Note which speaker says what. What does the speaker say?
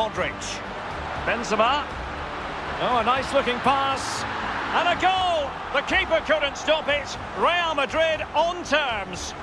Speaker 1: Modric. Benzema. Oh, a nice looking pass. And a goal! The keeper couldn't stop it. Real Madrid on terms.